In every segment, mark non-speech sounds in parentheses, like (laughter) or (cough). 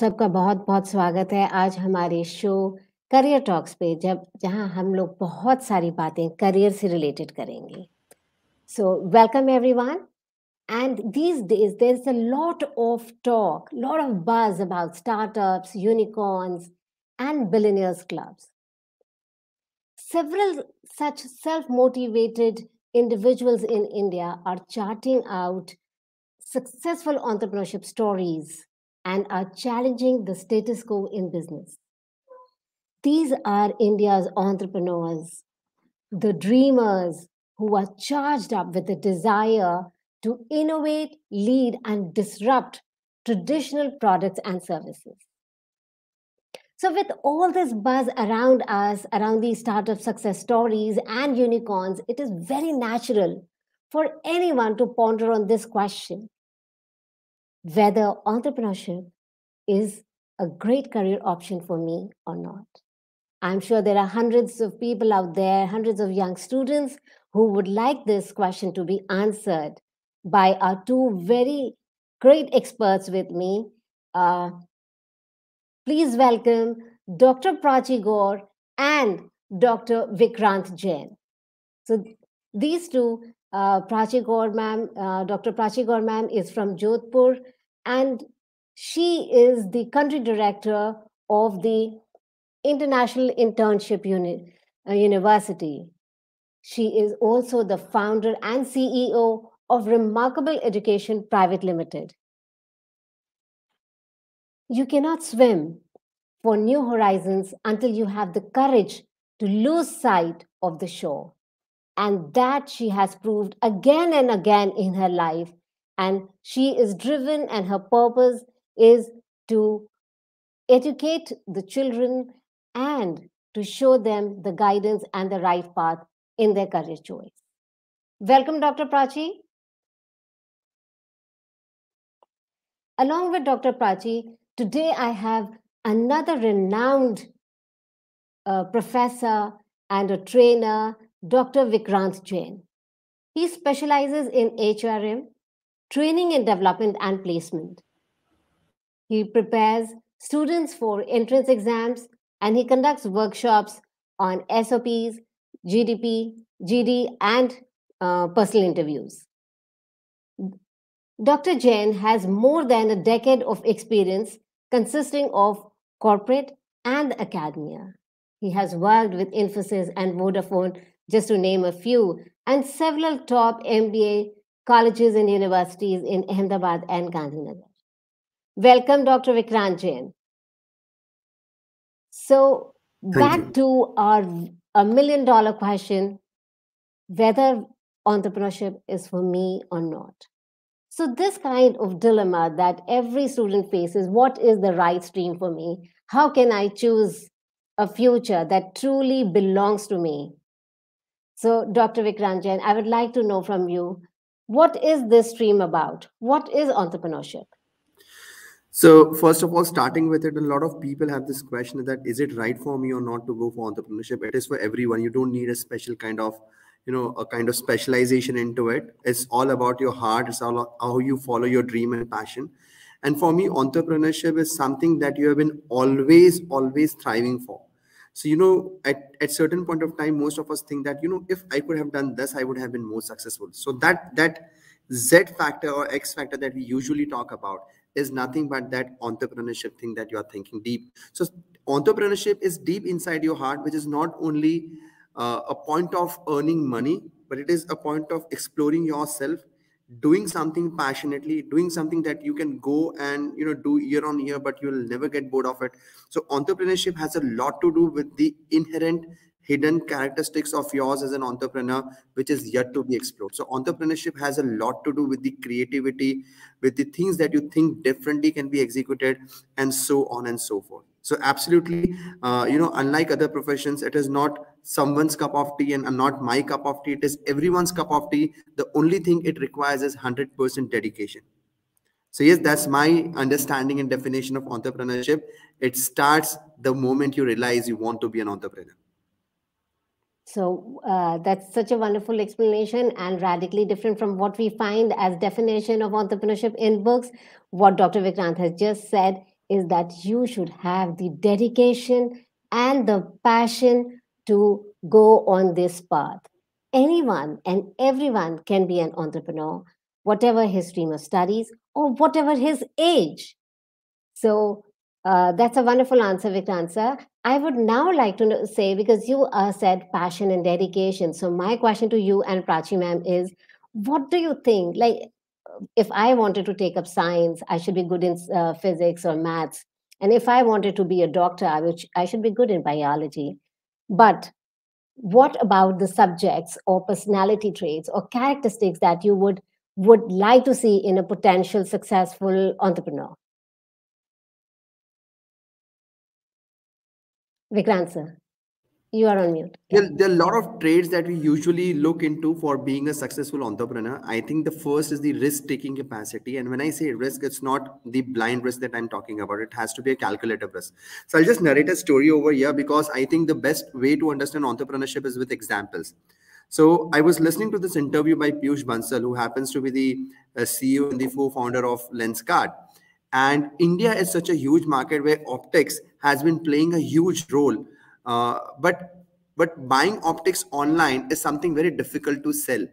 सबका बहुत-बहुत स्वागत है आज हमारे शो करियर टॉक्स पे जब जहां हम लोग बहुत सारी बातें करियर से रिलेटेड करेंगे so welcome everyone and these days there's a lot of talk lot of buzz about startups unicorns and billionaires clubs several such self-motivated individuals in india are charting out successful entrepreneurship stories and are challenging the status quo in business. These are India's entrepreneurs, the dreamers who are charged up with the desire to innovate, lead, and disrupt traditional products and services. So, with all this buzz around us, around these startup success stories and unicorns, it is very natural for anyone to ponder on this question whether entrepreneurship is a great career option for me or not. I'm sure there are hundreds of people out there, hundreds of young students who would like this question to be answered by our two very great experts with me. Uh, please welcome Dr. Prachi Gaur and Dr. Vikrant Jain. So these two, uh, Prachi Gaur ma'am, uh, Dr. Prachi Gaur ma'am is from Jodhpur and she is the country director of the International Internship Uni- uh, University. She is also the founder and CEO of Remarkable Education Private Limited. You cannot swim for new horizons until you have the courage to lose sight of the shore. And that she has proved again and again in her life and she is driven and her purpose is to educate the children and to show them the guidance and the right path in their career choice. Welcome, Dr. Prachi. Along with Dr. Prachi, today I have another renowned uh, professor and a trainer, Dr. Vikrant Jain. He specializes in HRM, training and development and placement. He prepares students for entrance exams and he conducts workshops on SOPs, GDP, GD, and uh, personal interviews. Dr. Jain has more than a decade of experience consisting of corporate and academia. He has worked with Infosys and Vodafone, just to name a few, and several top MBA colleges and universities in Ahmedabad and Gandhinagar. Welcome, Dr. Vikrant Jain. So, Thank back you. to our a million dollar question whether entrepreneurship is for me or not. So, this kind of dilemma that every student faces what is the right stream for me? How can I choose a future that truly belongs to me? So, Dr. Vikrant Jain, I would like to know from you what is this stream about? What is entrepreneurship? So first of all, starting with it, a lot of people have this question that is it right for me or not to go for entrepreneurship? It is for everyone. You don't need a special kind of, you know, a kind of specialization into it. It's all about your heart. It's all how you follow your dream and passion. And for me, entrepreneurship is something that you have been always, always thriving for. So you know, at at certain point of time, most of us think that you know, if I could have done this, I would have been more successful. So that that Z factor or X factor that we usually talk about is nothing but that entrepreneurship thing that you are thinking deep. So entrepreneurship is deep inside your heart, which is not only uh, a point of earning money, but it is a point of exploring yourself, doing something passionately, doing something that you can go and you know do year on year, but you'll never get bored of it. So entrepreneurship has a lot to do with the inherent hidden characteristics of yours as an entrepreneur which is yet to be explored so entrepreneurship has a lot to do with the creativity with the things that you think differently can be executed and so on and so forth so absolutely uh, you know unlike other professions it is not someone's cup of tea and not my cup of tea it is everyone's cup of tea the only thing it requires is 100% dedication so yes that's my understanding and definition of entrepreneurship it starts the moment you realize you want to be an entrepreneur So uh, that's such a wonderful explanation and radically different from what we find as definition of entrepreneurship in books. What Dr. Vikrant has just said is that you should have the dedication and the passion to go on this path. Anyone and everyone can be an entrepreneur, whatever his stream of studies or whatever his age. So uh, that's a wonderful answer, Vikransa. I would now like to know, say, because you uh, said passion and dedication. So my question to you and Prachi ma'am is, what do you think? Like, if I wanted to take up science, I should be good in uh, physics or maths. And if I wanted to be a doctor, I, would, I should be good in biology. But what about the subjects or personality traits or characteristics that you would would like to see in a potential successful entrepreneur? Vikrant sir. You are on mute. There, there, are a lot of traits that we usually look into for being a successful entrepreneur. I think the first is the risk taking capacity. And when I say risk, it's not the blind risk that I'm talking about. It has to be a calculative risk. So I'll just narrate a story over here because I think the best way to understand entrepreneurship is with examples. So I was listening to this interview by Piyush Bansal, who happens to be the uh, CEO and the co-founder of Lenskart. And India is such a huge market where optics has been playing a huge role uh, but but buying optics online is something very difficult to sell.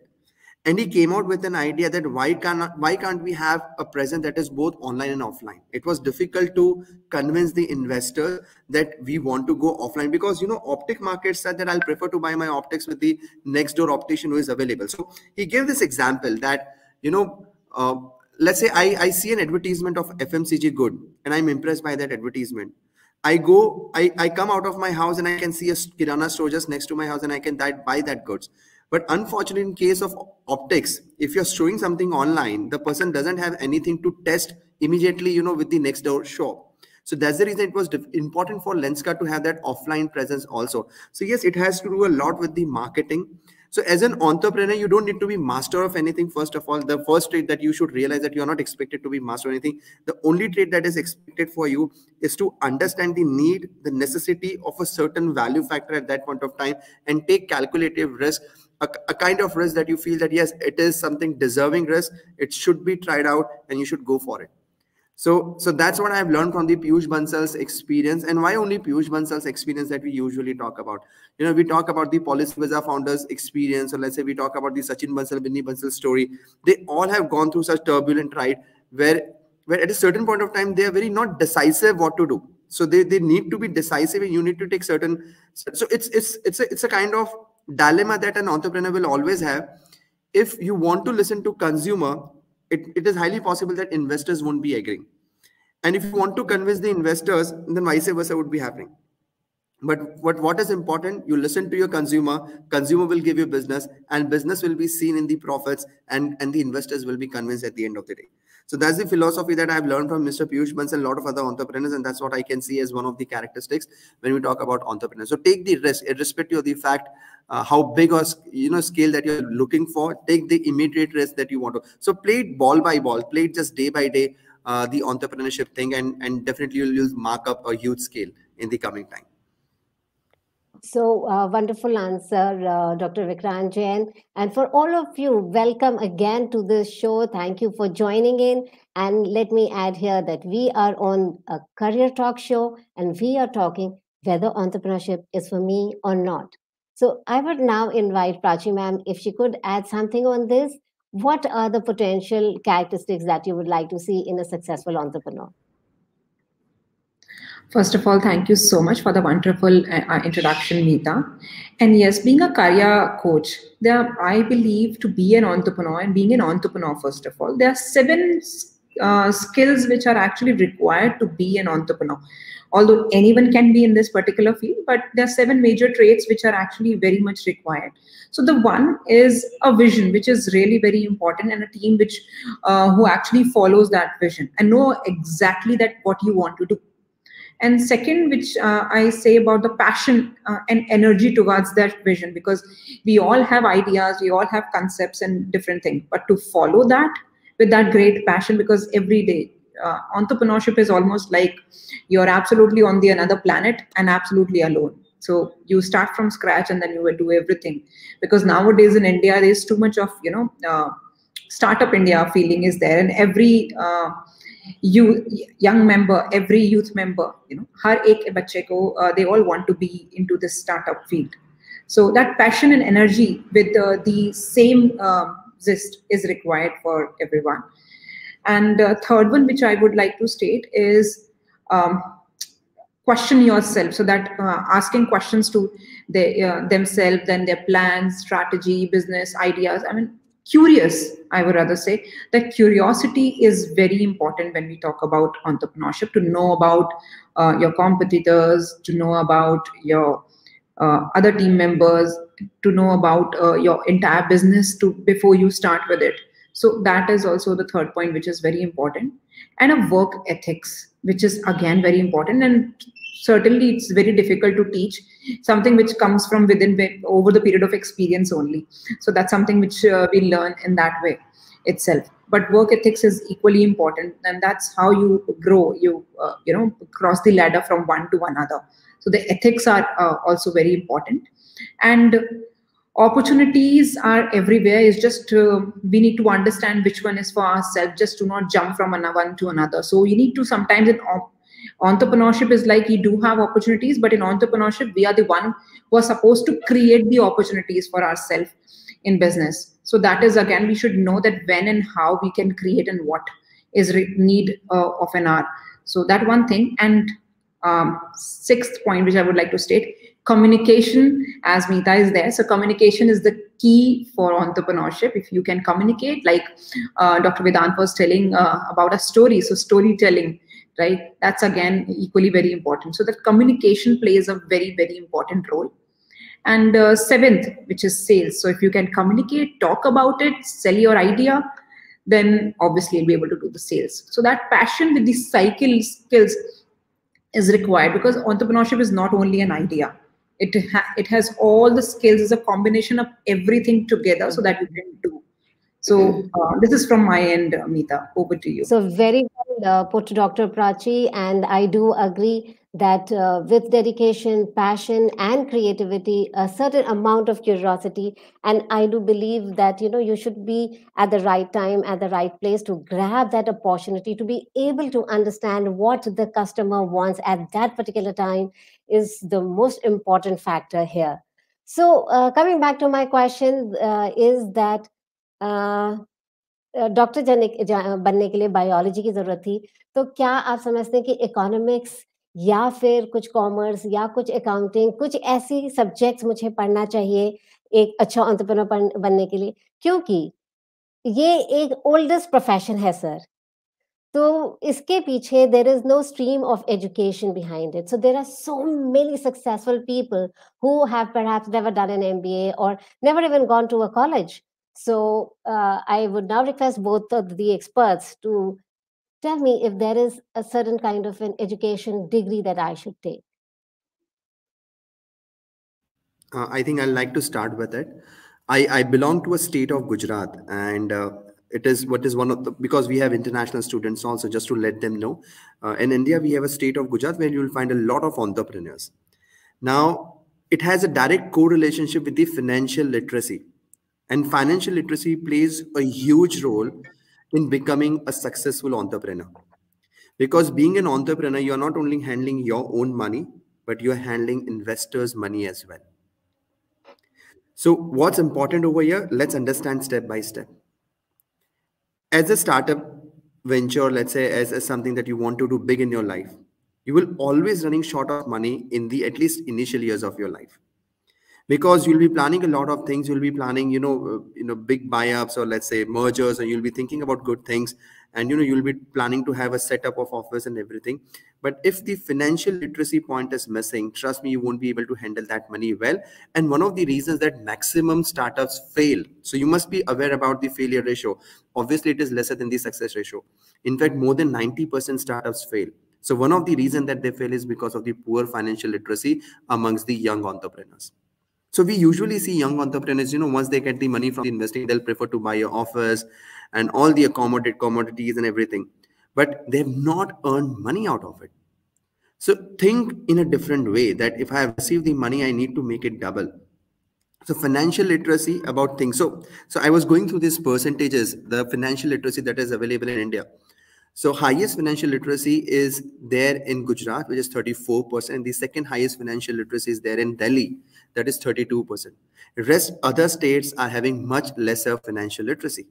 And he came out with an idea that why cannot why can't we have a presence that is both online and offline? It was difficult to convince the investor that we want to go offline because you know optic market said that I'll prefer to buy my optics with the next door optician who is available. So he gave this example that you know uh, let's say I, I see an advertisement of FMCG good and I'm impressed by that advertisement I go, I, I come out of my house and I can see a Kirana store just next to my house and I can that, buy that goods. But unfortunately, in case of optics, if you're showing something online, the person doesn't have anything to test immediately, you know, with the next door shop. So that's the reason it was important for Lenskart to have that offline presence also. So yes, it has to do a lot with the marketing. So as an entrepreneur, you don't need to be master of anything. First of all, the first trait that you should realize that you're not expected to be master of anything. The only trait that is expected for you is to understand the need, the necessity of a certain value factor at that point of time and take calculative risk a, kind of risk that you feel that yes it is something deserving risk it should be tried out and you should go for it so, so that's what I've learned from the Piyush Bansal's experience and why only Piyush Bansal's experience that we usually talk about. You know, we talk about the Policybazaar founders experience, or let's say we talk about the Sachin Bansal, Binny Bansal story. They all have gone through such turbulent ride where, where at a certain point of time, they are very not decisive what to do. So they, they need to be decisive and you need to take certain, so it's, it's, it's a, it's a kind of dilemma that an entrepreneur will always have. If you want to listen to consumer, it, it is highly possible that investors won't be agreeing. And if you want to convince the investors, then vice versa would be happening. But what, what is important, you listen to your consumer, consumer will give you business, and business will be seen in the profits, and, and the investors will be convinced at the end of the day. So that's the philosophy that I've learned from Mr. Piyush Bansal and a lot of other entrepreneurs, and that's what I can see as one of the characteristics when we talk about entrepreneurs. So take the risk, irrespective of the fact uh, how big or you know scale that you're looking for. Take the immediate risk that you want to. So play it ball by ball, play it just day by day. Uh, the entrepreneurship thing, and and definitely you'll, you'll mark up a huge scale in the coming time. So uh, wonderful answer, uh, Dr. Vikrant Jain. And for all of you, welcome again to this show. Thank you for joining in. And let me add here that we are on a career talk show and we are talking whether entrepreneurship is for me or not. So I would now invite Prachi ma'am if she could add something on this. What are the potential characteristics that you would like to see in a successful entrepreneur? First of all, thank you so much for the wonderful uh, uh, introduction, Meeta. And yes, being a career coach, there I believe to be an entrepreneur and being an entrepreneur, first of all, there are seven uh, skills which are actually required to be an entrepreneur. Although anyone can be in this particular field, but there are seven major traits which are actually very much required. So the one is a vision, which is really very important, and a team which uh, who actually follows that vision and know exactly that what you want to do and second which uh, i say about the passion uh, and energy towards that vision because we all have ideas we all have concepts and different things but to follow that with that great passion because every day uh, entrepreneurship is almost like you're absolutely on the another planet and absolutely alone. So you start from scratch and then you will do everything. Because nowadays in india there's too much of you know uh, startup india feeling is there and every uh, you young member every youth member you know har ek bachche ko uh, they all want to be into this startup field. So that passion and energy with uh, the same uh, zest is required for everyone. And uh, third one which i would like to state is um, question yourself. So that uh, asking questions to they, uh, themselves and their plans strategy business ideas. I mean curious i would rather say. That curiosity is very important when we talk about entrepreneurship to know about uh, your competitors to know about your uh, other team members to know about uh, your entire business to before you start with it. So that is also the third point which is very important. And a work ethics which is again very important. And certainly it's very difficult to teach something which comes from within over the period of experience only. So that's something which uh, we learn in that way itself. But work ethics is equally important. And that's how you grow. You uh, you know cross the ladder from one to another. So the ethics are uh, also very important and opportunities are everywhere. It's just uh, we need to understand which one is for ourselves. Just to not jump from one to another. So you need to sometimes in entrepreneurship is like you do have opportunities but in entrepreneurship we are the one who are supposed to create the opportunities for ourselves in business. So that is again we should know that when and how we can create and what is need uh, of an hour. So that one thing. And um, sixth point which i would like to state communication as Meeta is there. So communication is the key for entrepreneurship. If you can communicate, like uh, Dr. Vedant was telling uh, about a story, so storytelling, right? That's again equally very important. So that communication plays a very, very important role. And uh, seventh, which is sales. So if you can communicate, talk about it, sell your idea, then obviously you'll be able to do the sales. So that passion with the cycle skills is required because entrepreneurship is not only an idea it ha- it has all the skills it's a combination of everything together so that you can do. So uh, this is from my end Meeta. Over to you. So very well uh, put dr prachi and i do agree that uh, with dedication, passion, and creativity, a certain amount of curiosity, and I do believe that you know you should be at the right time, at the right place to grab that opportunity, to be able to understand what the customer wants at that particular time is the most important factor here. So, uh, coming back to my question, uh, is that doctor जाने बनने के लिए biology की ज़रूरत थी तो क्या आप समझते हैं कि इकोनॉमिक्स या फिर कुछ कॉमर्स या कुछ अकाउंटिंग कुछ ऐसी सब्जेक्ट्स मुझे पढ़ना चाहिए एक अच्छा ऑन्टरप्रनर बनने के लिए क्योंकि ये एक ओल्डेस्ट प्रोफेशन है sir So, iske piche, there is no stream of education behind it. So, there are so many successful people who have perhaps never done an MBA or never even gone to a college. So, uh, I would now request both of the experts to tell me if there is a certain kind of an education degree that I should take. Uh, I think I'd like to start with it. I, I belong to a state of Gujarat, and uh, it is what is one of the because we have international students also just to let them know uh, in india we have a state of gujarat where you will find a lot of entrepreneurs now it has a direct correlationship with the financial literacy and financial literacy plays a huge role in becoming a successful entrepreneur. Because being an entrepreneur, you're not only handling your own money, but you're handling investors' money as well. So, what's important over here? Let's understand step by step. As a startup venture, let's say, as, as something that you want to do big in your life, you will always running short of money in the at least initial years of your life. Because you'll be planning a lot of things you'll be planning you know uh, you know big buy-ups or let's say mergers and you'll be thinking about good things and you know you'll be planning to have a setup of office and everything. But if the financial literacy point is missing trust me you won't be able to handle that money well. And one of the reasons that maximum startups fail so you must be aware about the failure ratio. Obviously it is lesser than the success ratio. In fact more than 90% startups fail. So one of the reasons that they fail is because of the poor financial literacy amongst the young entrepreneurs. So we usually see young entrepreneurs, you know, once they get the money from the investing, they'll prefer to buy your office and all the accommodated commodities and everything. But they've not earned money out of it. So think in a different way that if I have received the money, I need to make it double. So financial literacy about things. So so I was going through these percentages, the financial literacy that is available in India. So highest financial literacy is there in Gujarat, which is 34%. The second highest financial literacy is there in Delhi, that is 32%. rest other states are having much lesser financial literacy.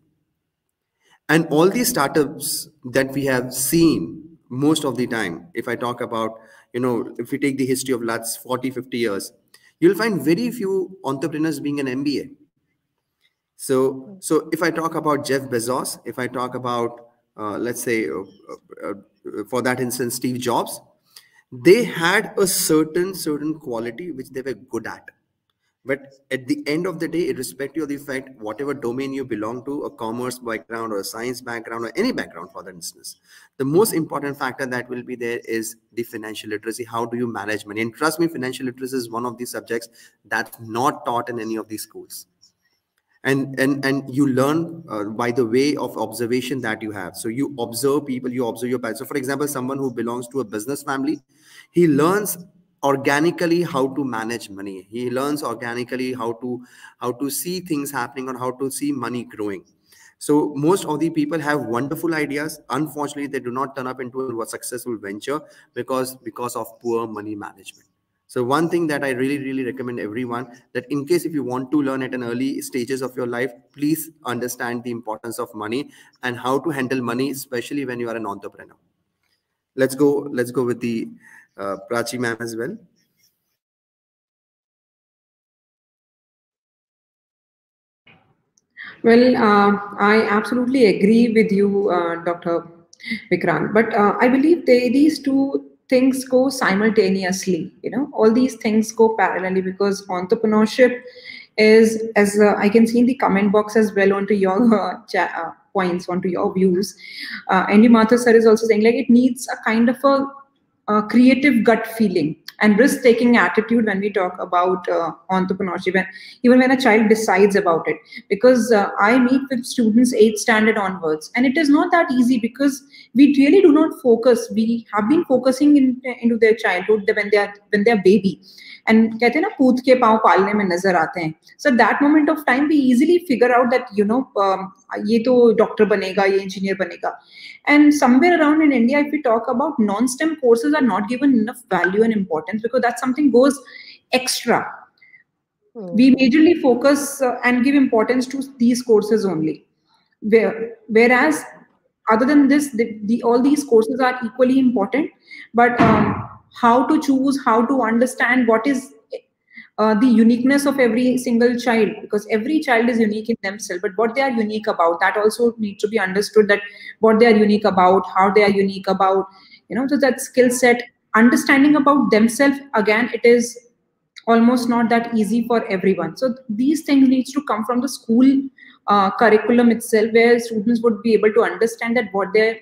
And all these startups that we have seen most of the time, if I talk about, you know, if we take the history of last 40, 50 years, you'll find very few entrepreneurs being an MBA. So, so if I talk about Jeff Bezos, if I talk about uh, let's say, uh, uh, for that instance, Steve Jobs, they had a certain certain quality which they were good at. But at the end of the day, irrespective of the fact, whatever domain you belong to, a commerce background or a science background or any background for that instance, the most important factor that will be there is the financial literacy. How do you manage money? And trust me, financial literacy is one of the subjects that's not taught in any of these schools and and and you learn uh, by the way of observation that you have so you observe people you observe your parents so for example someone who belongs to a business family he learns organically how to manage money he learns organically how to how to see things happening or how to see money growing so most of the people have wonderful ideas unfortunately they do not turn up into a successful venture because because of poor money management so one thing that I really, really recommend everyone that in case if you want to learn at an early stages of your life, please understand the importance of money and how to handle money, especially when you are an entrepreneur. Let's go. Let's go with the uh, Prachi ma'am as well. Well, uh, I absolutely agree with you, uh, Dr. Vikrant. But uh, I believe they, these two things go simultaneously you know all these things go parallelly because entrepreneurship is as uh, i can see in the comment box as well onto your (laughs) uh, chat, points onto your views uh, andy mathur sir is also saying like it needs a kind of a, a creative gut feeling and risk taking attitude when we talk about uh, entrepreneurship and even when a child decides about it because uh, i meet with students 8th standard onwards and it is not that easy because we really do not focus we have been focusing in, into their childhood when they are when they are baby and कहते हैं ना पूत के पाँव पालने में नजर आते हैं so that moment of time we easily figure out that you know ये तो डॉक्टर बनेगा ये इंजीनियर बनेगा and somewhere around in india if we talk about non-stem courses are not given enough value and importance because that something goes extra hmm. we majorly focus uh, and give importance to these courses only Where, whereas other than this the, the, all these courses are equally important but um, how to choose how to understand what is uh, the uniqueness of every single child because every child is unique in themselves but what they are unique about that also needs to be understood that what they are unique about how they are unique about you know so that skill set understanding about themselves again it is almost not that easy for everyone. So these things needs to come from the school uh, curriculum itself where students would be able to understand that what their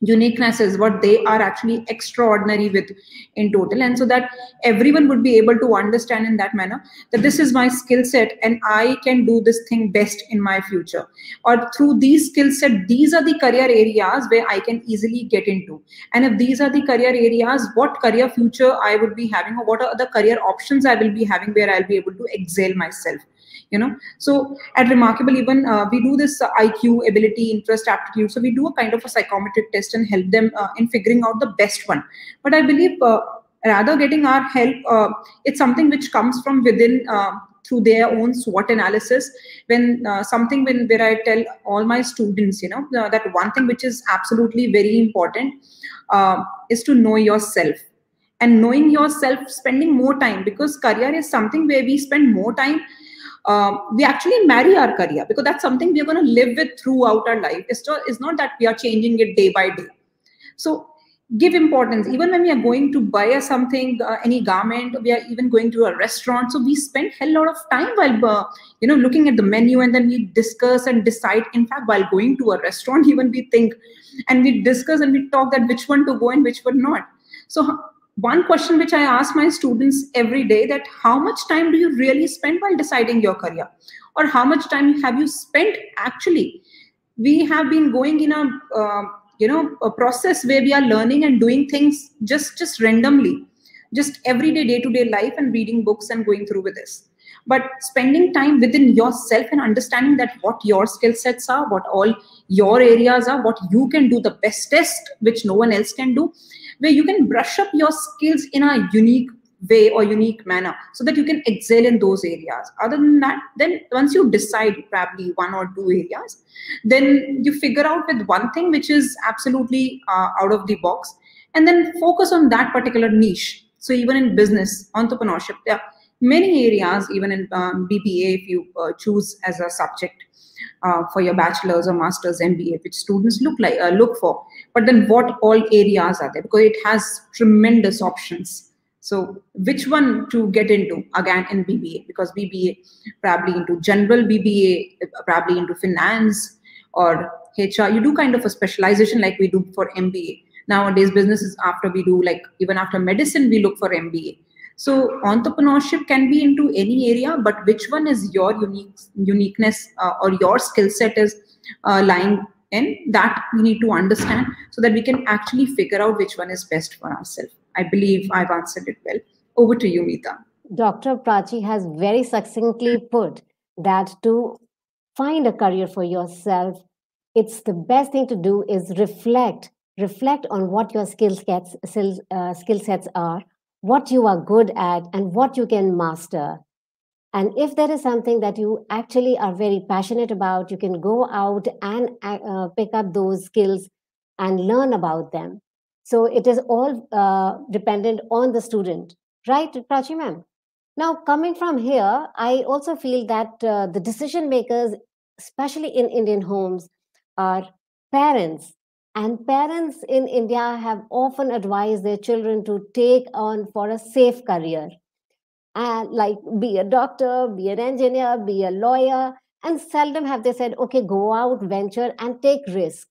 uniqueness is what they are actually extraordinary with in total. And so that everyone would be able to understand in that manner that this is my skill set and i can do this thing best in my future. Or through these skill set these are the career areas where i can easily get into. And if these are the career areas what career future i would be having or what are the career options i will be having where i'll be able to excel myself you know? So at remarkable even uh, we do this uh, iq ability interest aptitude. So we do a kind of a psychometric test and help them uh, in figuring out the best one. But i believe uh, rather getting our help uh, it's something which comes from within uh, through their own SWOT analysis. When uh, something when where I tell all my students, you know, uh, that one thing which is absolutely very important uh, is to know yourself. And knowing yourself, spending more time because career is something where we spend more time um, we actually marry our career because that's something we're going to live with throughout our life. It's not, it's not that we are changing it day by day. So give importance even when we are going to buy something uh, any garment we are even going to a restaurant so we spend hell lot of time while uh, you know looking at the menu and then we discuss and decide in fact while going to a restaurant (laughs) even we think and we discuss and we talk that which one to go and which one not so one question which i ask my students every day that how much time do you really spend while deciding your career? Or how much time have you spent actually? We have been going in a uh, you know a process where we are learning and doing things just just randomly just everyday day to day life and reading books and going through with this. But spending time within yourself and understanding that what your skill sets are what all your areas are what you can do the bestest which no one else can do where you can brush up your skills in a unique way or unique manner so that you can excel in those areas. Other than that then once you decide probably one or two areas then you figure out with one thing which is absolutely uh, out of the box and then focus on that particular niche. So even in business entrepreneurship are many areas even in um, bba if you uh, choose as a subject uh, for your bachelor's or master's MBA, which students look like uh, look for. But then, what all areas are there? Because it has tremendous options. So, which one to get into again in BBA? Because BBA probably into general BBA, probably into finance or HR. You do kind of a specialization like we do for MBA. Nowadays, businesses after we do like even after medicine, we look for MBA. So entrepreneurship can be into any area, but which one is your unique uniqueness uh, or your skill set is uh, lying in that we need to understand so that we can actually figure out which one is best for ourselves. I believe I've answered it well. Over to you, Meeta. Dr. Prachi has very succinctly put that to find a career for yourself, it's the best thing to do is reflect, reflect on what your skill sets, uh, skill sets are, what you are good at and what you can master. And if there is something that you actually are very passionate about, you can go out and uh, pick up those skills and learn about them. So it is all uh, dependent on the student, right, Prachi ma'am? Now, coming from here, I also feel that uh, the decision makers, especially in Indian homes, are parents and parents in India have often advised their children to take on for a safe career. And like be a doctor, be an engineer, be a lawyer. And seldom have they said, okay, go out, venture, and take risk.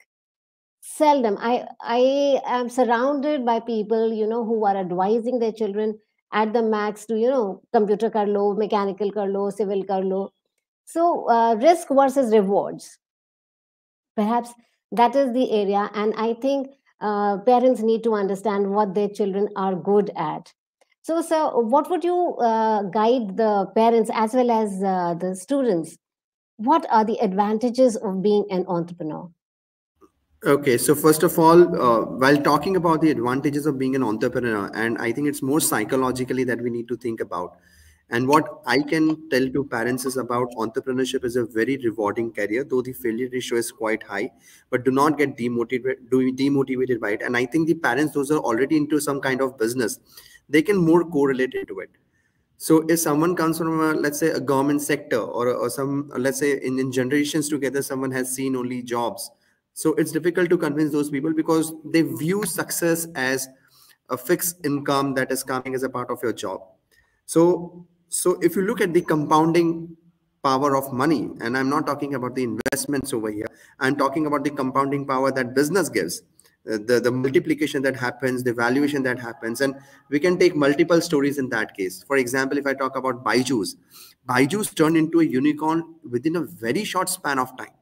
Seldom. I I am surrounded by people, you know, who are advising their children at the max to, you know, computer kar mechanical kar civil kar. So uh, risk versus rewards. Perhaps that is the area and i think uh, parents need to understand what their children are good at. So so what would you uh, guide the parents as well as uh, the students? What are the advantages of being an entrepreneur? Okay so first of all uh, while talking about the advantages of being an entrepreneur and i think it's more psychologically that we need to think about and what I can tell to parents is about entrepreneurship is a very rewarding career, though the failure ratio is quite high. But do not get demotivated, demotivated by it. And I think the parents, those are already into some kind of business, they can more correlate into it. So if someone comes from, a, let's say, a government sector or, or some, let's say, in, in generations together, someone has seen only jobs. So it's difficult to convince those people because they view success as a fixed income that is coming as a part of your job. So so if you look at the compounding power of money, and I'm not talking about the investments over here, I'm talking about the compounding power that business gives. Uh, the, the multiplication that happens, the valuation that happens, and we can take multiple stories in that case. For example, if I talk about Byju's, Byju's turned into a unicorn within a very short span of time.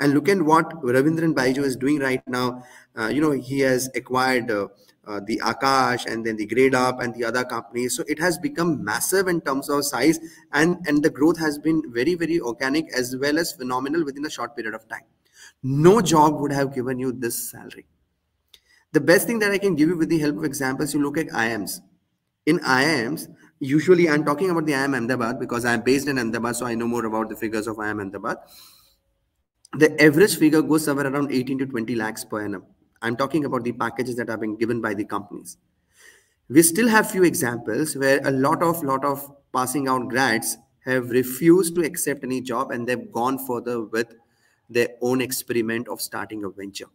And look at what Ravindran Byju is doing right now. Uh, you know, he has acquired uh, uh, the Akash and then the Gradeup and the other companies. So it has become massive in terms of size and, and the growth has been very, very organic as well as phenomenal within a short period of time. No job would have given you this salary. The best thing that I can give you with the help of examples, you look at IIMs. In IIMs, usually I'm talking about the IIM Ahmedabad because I'm based in Ahmedabad, so I know more about the figures of IIM Ahmedabad. The average figure goes somewhere around 18 to 20 lakhs per annum I'm talking about the packages that have been given by the companies. We still have few examples where a lot of lot of passing out grads have refused to accept any job and they've gone further with their own experiment of starting a venture.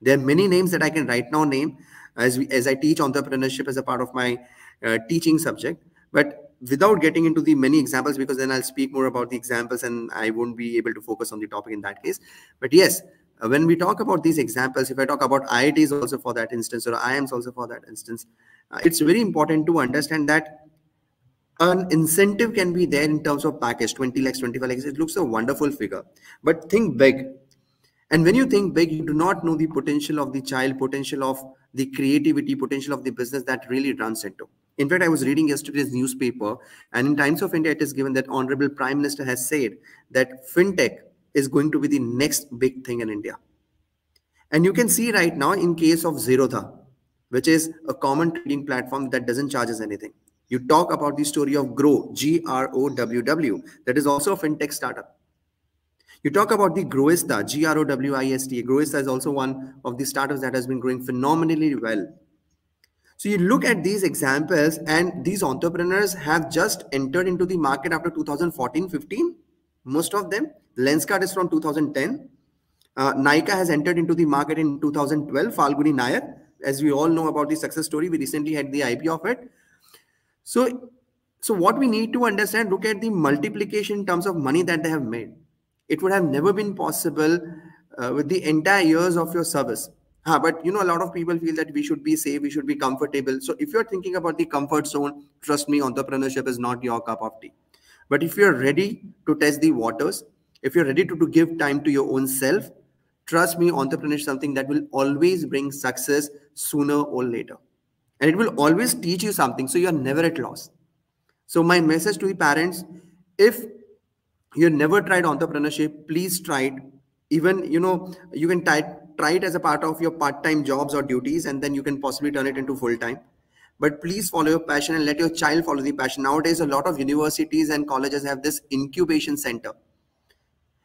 There are many names that I can right now name as we, as I teach entrepreneurship as a part of my uh, teaching subject. But without getting into the many examples, because then I'll speak more about the examples and I won't be able to focus on the topic in that case. But yes, uh, when we talk about these examples, if I talk about IITs also for that instance or IIMs also for that instance, uh, it's very important to understand that an incentive can be there in terms of package 20 lakhs 25 lakhs. It looks a wonderful figure. But think big. And when you think big you do not know the potential of the child potential of the creativity potential of the business that really runs into In fact, I was reading yesterday's newspaper, and in Times of India, it is given that Honorable Prime Minister has said that fintech is going to be the next big thing in India. And you can see right now in case of Zerodha, which is a common trading platform that doesn't charge us anything. You talk about the story of Groww, G R O W W, that is also a fintech startup. You talk about the Growista, G R O W I S T. Growista is also one of the startups that has been growing phenomenally well. So you look at these examples, and these entrepreneurs have just entered into the market after 2014 15. Most of them. Lenskart is from 2010. Uh, Nykaa has entered into the market in 2012. Falguni Nayar, as we all know about the success story, we recently had the IP of it. So, so what we need to understand, look at the multiplication in terms of money that they have made. It would have never been possible uh, with the entire years of your service. Uh, but you know, a lot of people feel that we should be safe, we should be comfortable. So if you're thinking about the comfort zone, trust me, entrepreneurship is not your cup of tea. But if you're ready to test the waters, if you're ready to, to give time to your own self, trust me, entrepreneurship is something that will always bring success sooner or later. And it will always teach you something. So you're never at loss. So my message to the parents, if you never tried entrepreneurship, please try it. Even, you know, you can try, try it as a part of your part-time jobs or duties, and then you can possibly turn it into full-time. But please follow your passion and let your child follow the passion. Nowadays, a lot of universities and colleges have this incubation center.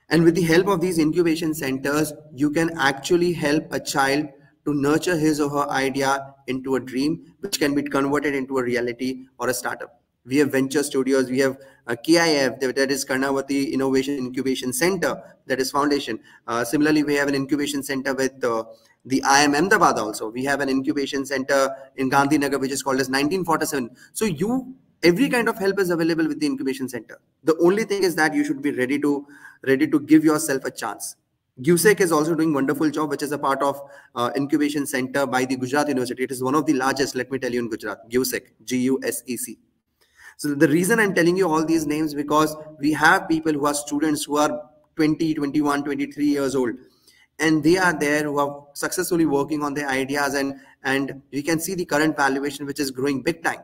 And with the help of these incubation centers, you can actually help a child to nurture his or her idea into a dream, which can be converted into a reality or a startup. We have venture studios, we have uh, KIF, that is Karnavati Innovation Incubation Center, that is foundation. Uh, similarly, we have an incubation center with uh, the IIM Ahmedabad also. We have an incubation center in Gandhinagar, which is called as 1947. So you, every kind of help is available with the incubation center. The only thing is that you should be ready to, ready to give yourself a chance. GUSEC is also doing wonderful job, which is a part of uh, incubation center by the Gujarat University. It is one of the largest, let me tell you, in Gujarat, GUSEC, G-U-S-E-C. So the reason I'm telling you all these names because we have people who are students who are 20, 21, 23 years old, and they are there who are successfully working on their ideas, and and we can see the current valuation which is growing big time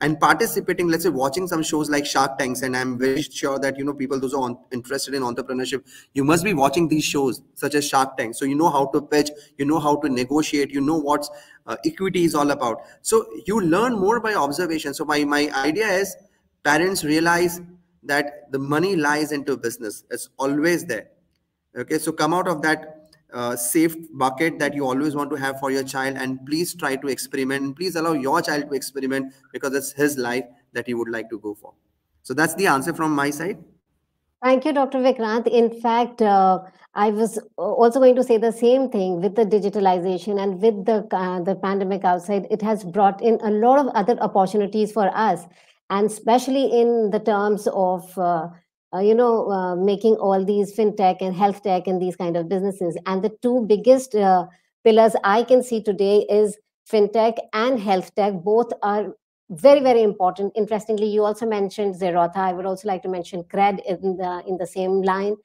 and participating let's say watching some shows like shark tanks and i'm very sure that you know people those are interested in entrepreneurship you must be watching these shows such as shark tank. So you know how to pitch you know how to negotiate you know what uh, equity is all about. So you learn more by observation. So my my idea is parents realize that the money lies into business. It's always there. Okay so come out of that uh, safe bucket that you always want to have for your child and please try to experiment. Please allow your child to experiment because it's his life that he would like to go for. So that's the answer from my side. Thank you dr vikrant. In fact uh, i was also going to say the same thing with the digitalization and with the uh, the pandemic outside. It has brought in a lot of other opportunities for us and especially in the terms of uh, you know, uh, making all these fintech and health tech and these kind of businesses. And the two biggest uh, pillars I can see today is fintech and health tech. Both are very, very important. Interestingly, you also mentioned Zerodha. I would also like to mention Cred in the in the same line.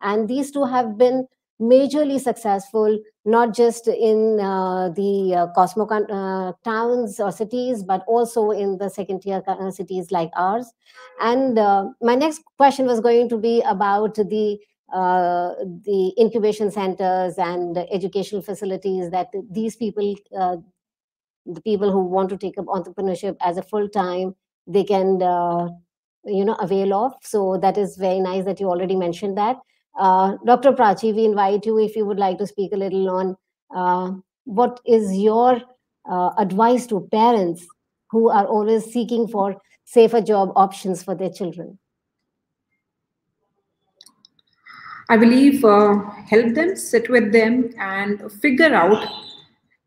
And these two have been majorly successful, not just in uh, the uh, Cosmo uh, towns or cities, but also in the second tier uh, cities like ours. And uh, my next question was going to be about the uh, the incubation centers and educational facilities that these people, the people who want to take up entrepreneurship as a full time, they can you know avail of. So that is very nice that you already mentioned that. Uh, Dr. Prachi, we invite you if you would like to speak a little on uh, what is your uh, advice to parents who are always seeking for safer job options for their children? I believe uh, help them, sit with them, and figure out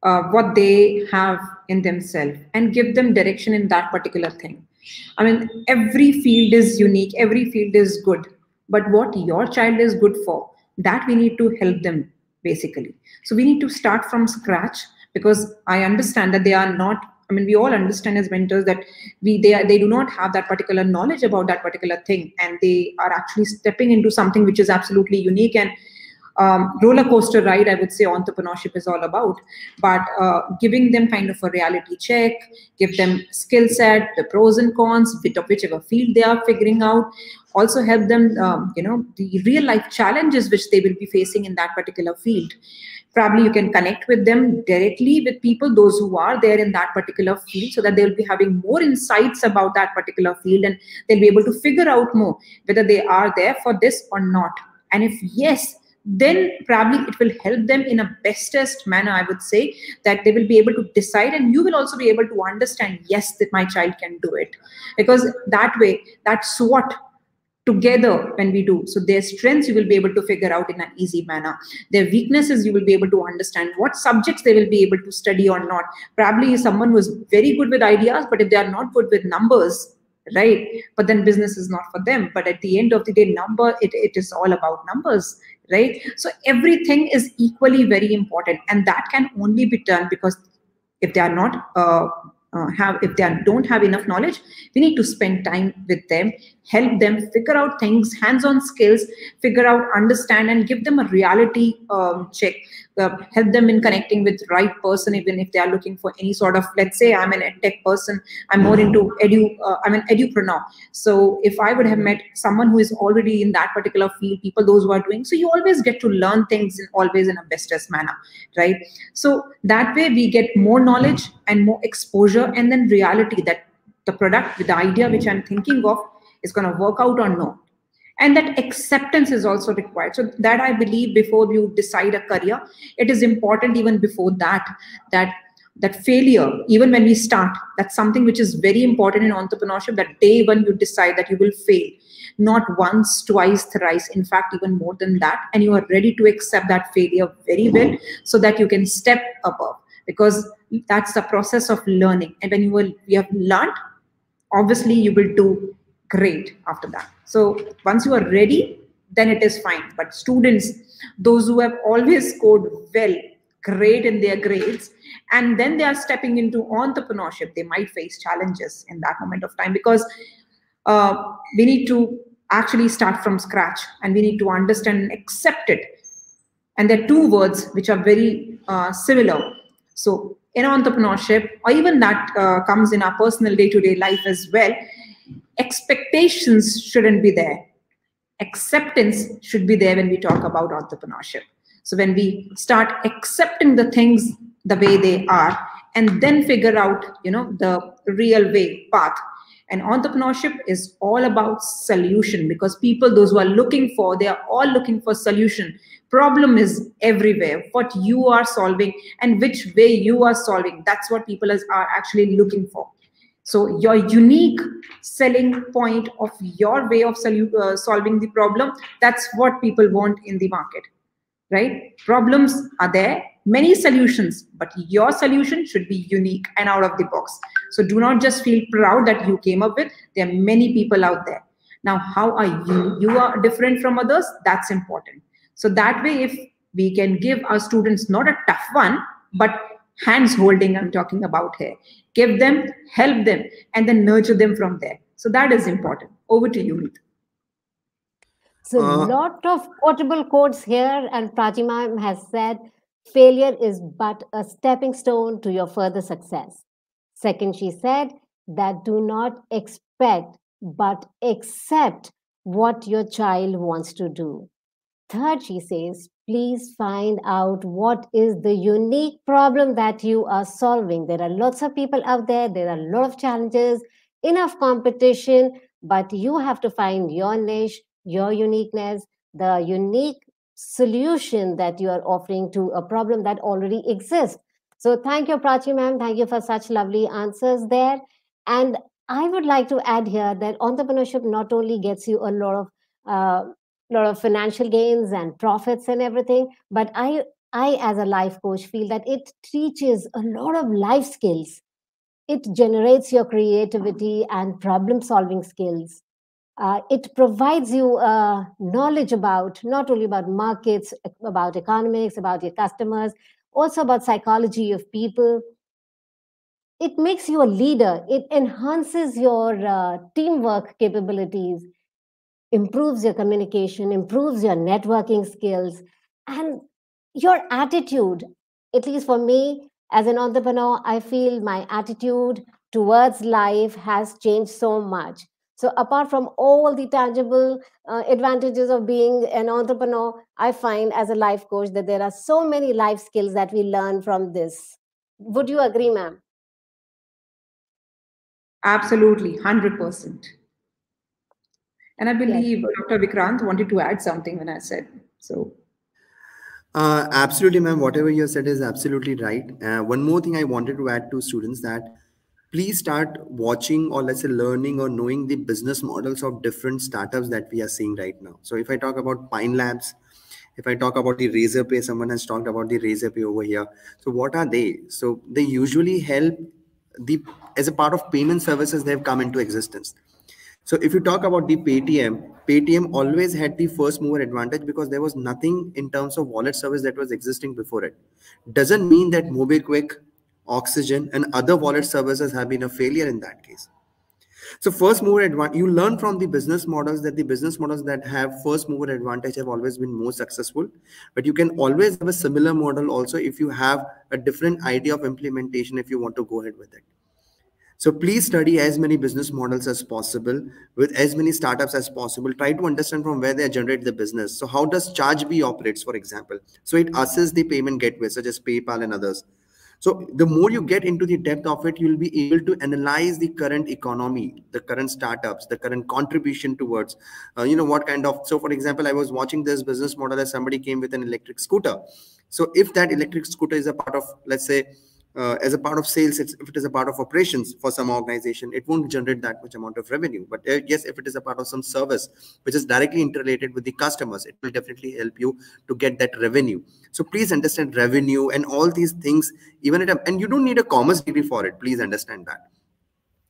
uh, what they have in themselves and give them direction in that particular thing. I mean, every field is unique, every field is good but what your child is good for that we need to help them basically. So we need to start from scratch because i understand that they are not i mean we all understand as mentors that we they are, they do not have that particular knowledge about that particular thing and they are actually stepping into something which is absolutely unique and um, roller coaster ride, I would say entrepreneurship is all about. But uh, giving them kind of a reality check, give them skill set, the pros and cons, bit of whichever field they are figuring out. Also help them, um, you know, the real life challenges which they will be facing in that particular field. Probably you can connect with them directly with people, those who are there in that particular field, so that they'll be having more insights about that particular field and they'll be able to figure out more whether they are there for this or not. And if yes, then probably it will help them in a bestest manner i would say that they will be able to decide and you will also be able to understand yes that my child can do it. Because that way that's what together when we do. So their strengths you will be able to figure out in an easy manner. Their weaknesses you will be able to understand what subjects they will be able to study or not. Probably someone who is very good with ideas but if they are not good with numbers right but then business is not for them. But at the end of the day number it, it is all about numbers right? So everything is equally very important and that can only be done because if they are not uh, uh, have if they don't have enough knowledge we need to spend time with them help them figure out things hands-on skills figure out understand and give them a reality um, check uh, help them in connecting with right person even if they are looking for any sort of let's say i'm an ed tech person i'm more into edu uh, i'm an edupreneur. So if i would have met someone who is already in that particular field people those who are doing so you always get to learn things in, always in a bestest manner right? So that way we get more knowledge and more exposure and then reality that the product with the idea which i'm thinking of is going to work out or not and that acceptance is also required. So that i believe before you decide a career it is important even before that that that failure even when we start that's something which is very important in entrepreneurship that day when you decide that you will fail not once twice thrice in fact even more than that and you are ready to accept that failure very well so that you can step above because that's the process of learning. And when you will you have learned obviously you will do great after that. So once you are ready then it is fine. But students those who have always scored well great in their grades and then they are stepping into entrepreneurship they might face challenges in that moment of time because uh, we need to actually start from scratch and we need to understand and accept it. And there are two words which are very uh, similar. So in entrepreneurship or even that uh, comes in our personal day-to-day life as well expectations shouldn't be there. Acceptance should be there when we talk about entrepreneurship. So when we start accepting the things the way they are and then figure out you know the real way path. And entrepreneurship is all about solution because people those who are looking for they are all looking for solution. Problem is everywhere what you are solving and which way you are solving. That's what people are actually looking for so your unique selling point of your way of uh, solving the problem, that's what people want in the market, right? Problems are there, many solutions, but your solution should be unique and out of the box. So do not just feel proud that you came up with, there are many people out there. Now, how are you? You are different from others, that's important. So that way, if we can give our students not a tough one, but hands holding i'm talking about here. Give them help them and then nurture them from there. So that is important. Over to you Meet. so a uh, lot of quotable quotes here and Prachi ma'am has said failure is but a stepping stone to your further success. Second she said that do not expect but accept what your child wants to do third she says please find out what is the unique problem that you are solving. There are lots of people out there, there are a lot of challenges, enough competition, but you have to find your niche, your uniqueness, the unique solution that you are offering to a problem that already exists. So thank you, Prachi ma'am. Thank you for such lovely answers there. And I would like to add here that entrepreneurship not only gets you a lot of uh, lot of financial gains and profits and everything but i i as a life coach feel that it teaches a lot of life skills. It generates your creativity and problem solving skills. Uh, it provides you uh, knowledge about not only about markets about economics about your customers also about psychology of people. It makes you a leader. It enhances your uh, teamwork capabilities improves your communication, improves your networking skills. and your attitude. At least for me as an entrepreneur i feel my attitude towards life has changed so much. So apart from all the tangible uh, advantages of being an entrepreneur i find as a life coach that there are so many life skills that we learn from this. Would you agree ma'am? Absolutely 100% and i believe yes. dr vikrant wanted to add something when i said so uh, absolutely, ma'am. Whatever you said is absolutely right. Uh, one more thing I wanted to add to students that please start watching or let's say learning or knowing the business models of different startups that we are seeing right now. So if I talk about Pine Labs, if I talk about the Razorpay, someone has talked about the Razorpay over here. So what are they? So they usually help the as a part of payment services they've come into existence. So if you talk about the Paytm, Paytm always had the first mover advantage because there was nothing in terms of wallet service that was existing before it. Doesn't mean that MobiKwik, Oxigen, and other wallet services have been a failure in that case. So first mover advantage, you learn from the business models that the business models that have first mover advantage have always been more successful. But you can always have a similar model also if you have a different idea of implementation if you want to go ahead with it. So please study as many business models as possible with as many startups as possible. Try to understand from where they generate the business. So how does ChargeBee operates, for example? So it assists the payment gateways such as PayPal and others. So the more you get into the depth of it, you'll be able to analyze the current economy, the current startups, the current contribution towards, uh, you know, what kind of. So for example, I was watching this business model as somebody came with an electric scooter. So if that electric scooter is a part of, let's say, uh, as a part of sales, if it is a part of operations for some organization, it won't generate that much amount of revenue. But uh, yes, if it is a part of some service which is directly interrelated with the customers, it will definitely help you to get that revenue. So please understand revenue and all these things, even at a, and you don't need a commerce degree for it. Please understand that.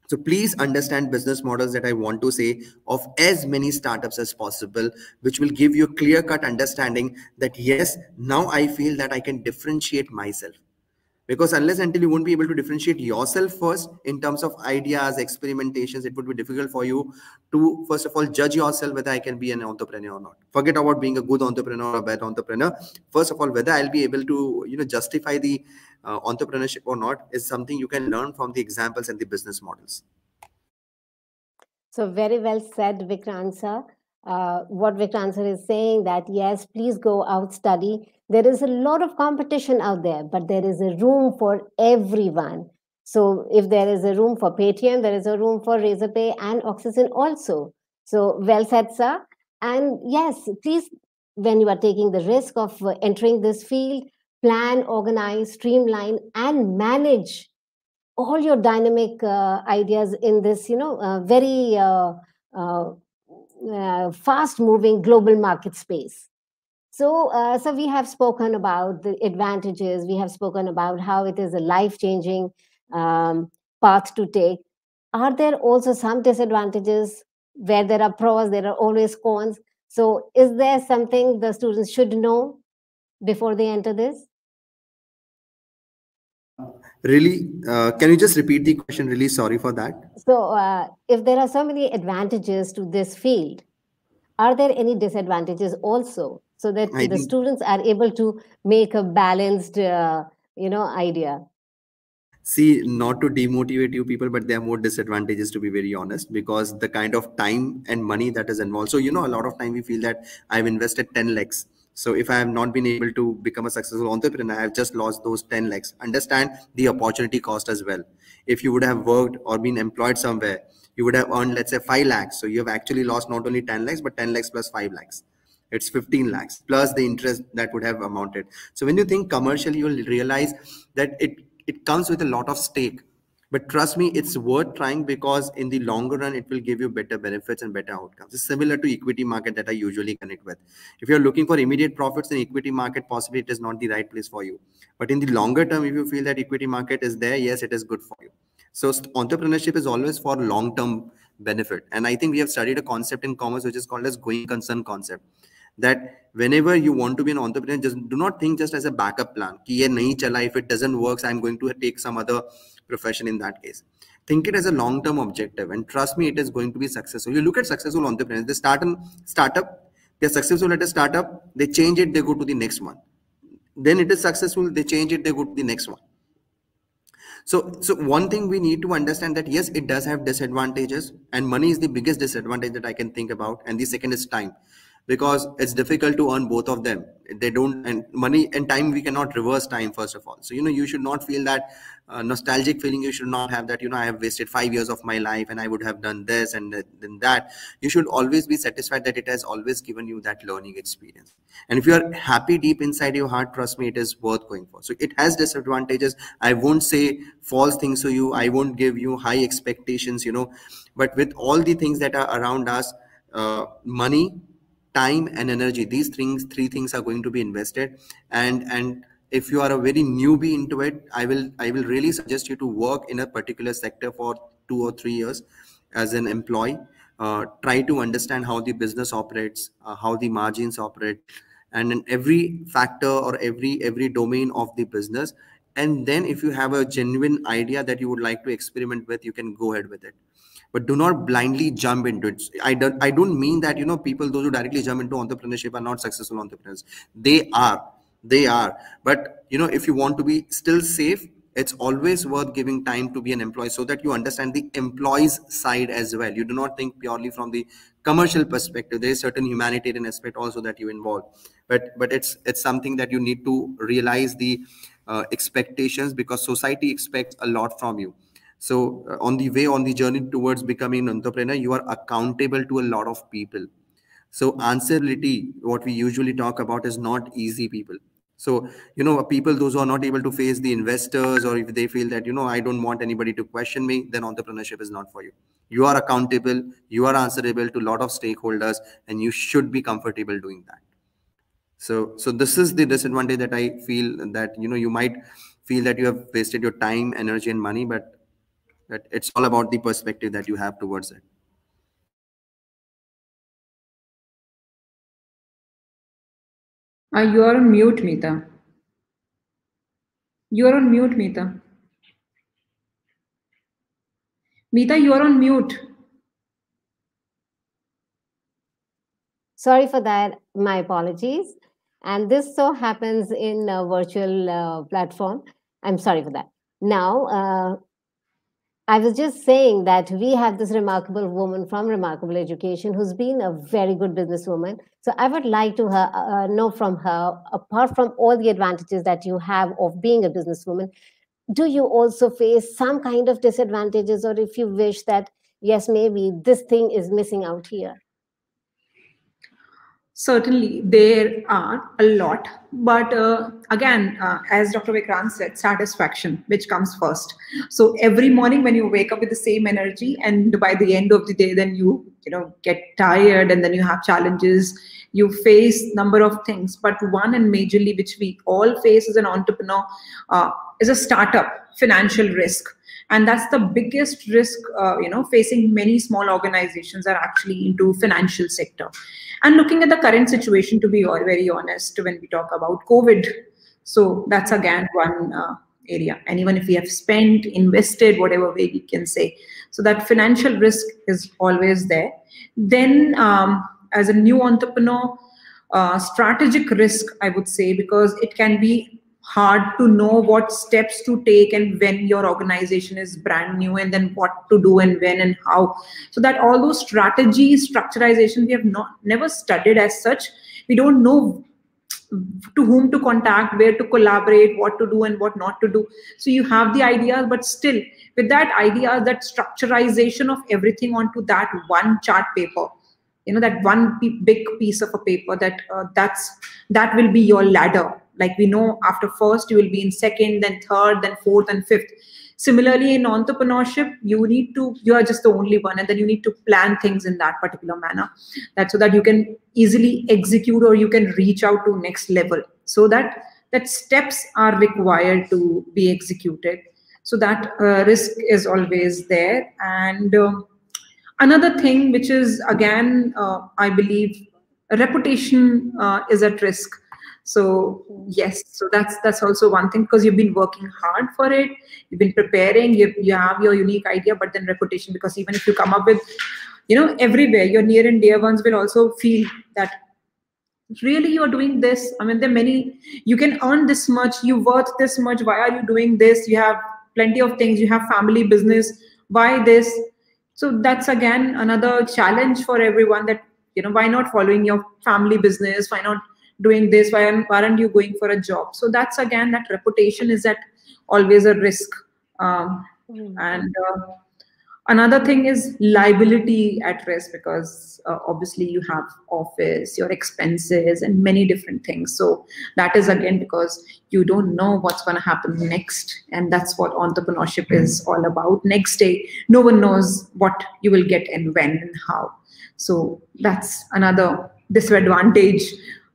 So please understand business models that I want to say of as many startups as possible, which will give you a clear cut understanding that yes, now I feel that I can differentiate myself because unless until you won't be able to differentiate yourself first in terms of ideas experimentations it would be difficult for you to first of all judge yourself whether i can be an entrepreneur or not. Forget about being a good entrepreneur or a bad entrepreneur. First of all whether i'll be able to you know justify the uh, entrepreneurship or not is something you can learn from the examples and the business models. So very well said vikrant sir uh, what vikrant sir is saying that yes please go out study there is a lot of competition out there, but there is a room for everyone. So if there is a room for Paytm, there is a room for Razorpay and Oxigen also. So well said, sir. And yes, please, when you are taking the risk of uh, entering this field, plan, organize, streamline, and manage all your dynamic uh, ideas in this, you know, uh, very uh, uh, uh fast-moving global market space. So, uh, so we have spoken about the advantages. We have spoken about how it is a life-changing um, path to take. Are there also some disadvantages where there are pros, there are always cons? So, is there something the students should know before they enter this? Really, uh, can you just repeat the question? Really sorry for that. So, uh, if there are so many advantages to this field, are there any disadvantages also? so that I the think, students are able to make a balanced uh, you know idea see not to demotivate you people but there are more disadvantages to be very honest because the kind of time and money that is involved so you know a lot of time we feel that i've invested 10 lakhs so if i have not been able to become a successful entrepreneur i have just lost those 10 lakhs. Understand the opportunity cost as well. If you would have worked or been employed somewhere you would have earned let's say 5 lakhs. So you have actually lost not only 10 lakhs but 10 lakhs plus 5 lakhs. It's 15 lakhs plus the interest that would have amounted. So when you think commercially you'll realize that it it comes with a lot of stake but trust me it's worth trying because in the longer run it will give you better benefits and better outcomes. It's similar to equity market that i usually connect with. If you're looking for immediate profits in equity market possibly it is not the right place for you. But in the longer term if you feel that equity market is there yes it is good for you. So entrepreneurship is always for long term benefit. And i think we have studied a concept in commerce which is called as going concern concept. That whenever you want to be an entrepreneur just do not think just as a backup plan. Ki ye chala if it doesn't work i'm going to take some other profession in that case. Think it as a long term objective and trust me it is going to be successful. You look at successful entrepreneurs they start a startup they're successful at a startup they change it they go to the next one. Then it is successful they change it they go to the next one. So so one thing we need to understand that yes it does have disadvantages and money is the biggest disadvantage that i can think about and the second is time because it's difficult to earn both of them. They don't and money and time we cannot reverse time first of all. So you know you should not feel that uh, nostalgic feeling. You should not have that you know i have wasted 5 years of my life and i would have done this and then that. You should always be satisfied that it has always given you that learning experience. And if you are happy deep inside your heart trust me it is worth going for. So it has disadvantages. I won't say false things to you. I won't give you high expectations you know. But with all the things that are around us uh, money time and energy. These things three things are going to be invested. And and if you are a very newbie into it i will i will really suggest you to work in a particular sector for two or three years as an employee. Uh, try to understand how the business operates uh, how the margins operate and in every factor or every every domain of the business. And then if you have a genuine idea that you would like to experiment with you can go ahead with it but do not blindly jump into it. I don't i don't mean that you know people those who directly jump into entrepreneurship are not successful entrepreneurs. They are they are. But you know if you want to be still safe it's always worth giving time to be an employee so that you understand the employee's side as well. You do not think purely from the commercial perspective. There is certain humanitarian aspect also that you involve. But but it's it's something that you need to realize the uh, expectations because society expects a lot from you so uh, on the way, on the journey towards becoming an entrepreneur, you are accountable to a lot of people. So answerability, what we usually talk about is not easy people. So, you know, people, those who are not able to face the investors or if they feel that, you know, I don't want anybody to question me, then entrepreneurship is not for you. You are accountable, you are answerable to a lot of stakeholders and you should be comfortable doing that. So, so this is the disadvantage that I feel that, you know, you might feel that you have wasted your time, energy and money, but that it's all about the perspective that you have towards it. Uh, you are on mute Meeta you are on mute Meeta Meeta you are on mute. Sorry for that. My apologies. And this so happens in a virtual uh, platform. I'm sorry for that. Now uh, I was just saying that we have this remarkable woman from Remarkable Education who's been a very good businesswoman. So I would like to her, uh, know from her, apart from all the advantages that you have of being a businesswoman, do you also face some kind of disadvantages, or if you wish that, yes, maybe this thing is missing out here? Certainly, there are a lot, but uh, again, uh, as Dr. Vikrant said, satisfaction, which comes first. So every morning when you wake up with the same energy, and by the end of the day, then you you know get tired, and then you have challenges. You face number of things, but one and majorly which we all face as an entrepreneur uh, is a startup financial risk and that's the biggest risk uh, you know facing many small organizations are actually into financial sector. And looking at the current situation to be very honest when we talk about covid so that's again one uh, area. And even if we have spent invested whatever way we can say so that financial risk is always there. Then um, as a new entrepreneur uh, strategic risk i would say because it can be hard to know what steps to take and when your organization is brand new and then what to do and when and how. So that all those strategies structurization we have not never studied as such. We don't know to whom to contact where to collaborate what to do and what not to do. So you have the ideas but still with that idea that structurization of everything onto that one chart paper you know that one big piece of a paper that uh, that's that will be your ladder like we know after first you will be in second then third then fourth and fifth. Similarly in entrepreneurship you need to you are just the only one and then you need to plan things in that particular manner. That so that you can easily execute or you can reach out to next level. So that that steps are required to be executed. So that uh, risk is always there. And uh, another thing which is again uh, i believe reputation uh, is at risk so yes so that's that's also one thing because you've been working hard for it you've been preparing you, you have your unique idea but then reputation because even if you come up with you know everywhere your near and dear ones will also feel that really you're doing this? I mean there are many you can earn this much you worth this much why are you doing this? You have plenty of things you have family business why this? So that's again another challenge for everyone that you know why not following your family business why not doing this why aren't, why aren't you going for a job? So that's again that reputation is at always a risk. Um, mm-hmm. and uh, another thing is liability at risk because uh, obviously you have office your expenses and many different things. So that is again because you don't know what's going to happen next and that's what entrepreneurship is all about. Next day no one knows what you will get and when and how. So that's another disadvantage